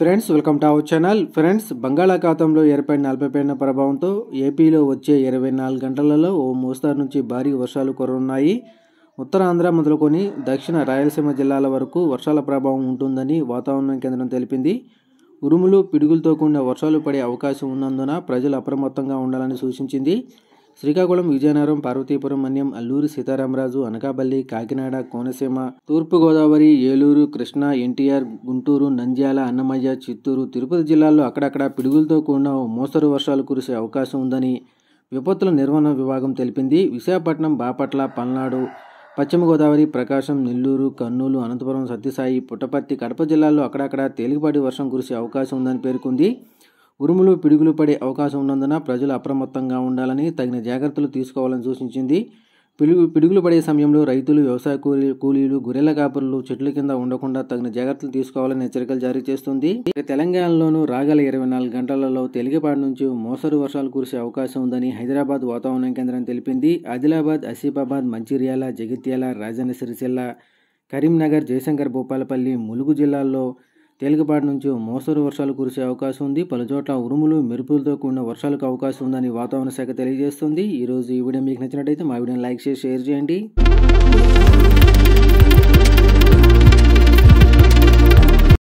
Friends welcome to our channel friends బంగాళాఖాతంలో ఏర్పడిన అల్పపీడన ప్రభావంతో ఏపీలో వచ్చే ఇరవై నాలుగు గంటలలో ఓ మోస్తారు నుంచి భారీ వర్షాలు కురనున్నాయి. ఉత్తరాంధ్ర మొదలుకొని దక్షిణ రాయలసీమ జిల్లాల వరకు వర్షాల ప్రభావం ఉంటుందని వాతావరణ కేంద్రం తెలిపింది. ఉరుములు పిడుగులతో కూడిన వర్షాలు పడే అవకాశం ఉన్నందున ప్రజలు అప్రమత్తంగా ఉండాలని సూచించింది. శ్రీకాకుళం విజయనగరం పార్వతీపురం మన్యం అల్లూరి సీతారామరాజు అనకాపల్లి కాకినాడ కోనసీమ తూర్పుగోదావరి ఏలూరు కృష్ణా ఎన్టీఆర్ గుంటూరు నంద్యాల అన్నమయ్య చిత్తూరు తిరుపతి జిల్లాల్లో అక్కడక్కడ పిడుగులతో కూడిన మోస్తరు వర్షాలు కురిసే అవకాశం ఉందని విపత్తుల నిర్వహణ విభాగం తెలిపింది. విశాఖపట్నం బాపట్ల పల్నాడు పశ్చిమ గోదావరి ప్రకాశం నెల్లూరు కర్నూలు అనంతపురం సత్యసాయి పుట్టపర్తి కడప జిల్లాల్లో అక్కడక్కడ తేలికపాటి వర్షం కురిసే అవకాశం ఉందని పేర్కొంది. ఉరుములు పిడుగులు పడే అవకాశం ఉన్నందున ప్రజలు అప్రమత్తంగా ఉండాలని తగిన జాగ్రత్తలు తీసుకోవాలని సూచించింది. పిడుగు పిడుగులు పడే సమయంలో రైతులు వ్యవసాయ కూలీ కూలీలు గొర్రెల కాపరులు చెట్ల కింద ఉండకుండా తగిన జాగ్రత్తలు తీసుకోవాలని హెచ్చరికలు జారీ చేస్తుంది. తెలంగాణలోనూ రాగల ఇరవై నాలుగు గంటలలో తేలికపాటి నుంచి మోస్తరు వర్షాలు కురిసే అవకాశం ఉందని హైదరాబాద్ వాతావరణ కేంద్రం తెలిపింది. ఆదిలాబాద్ ఆసిఫాబాద్ మంచిర్యాల జగిత్యాల రాజన్న సిరిసిల్ల కరీంనగర్ జయశంకర్ భూపాలపల్లి ములుగు జిల్లాల్లో తేలికపాటి నుంచి మోస్తరు వర్షాలు కురిసే అవకాశం ఉంది. పలుచోట్ల ఉరుములు మెరుపులతో కూడిన వర్షాలకు అవకాశం ఉందని వాతావరణ శాఖ తెలియజేస్తుంది. ఈరోజు ఈ వీడియో మీకు నచ్చినట్టయితే మా వీడియోని లైక్ చేసి షేర్ చేయండి.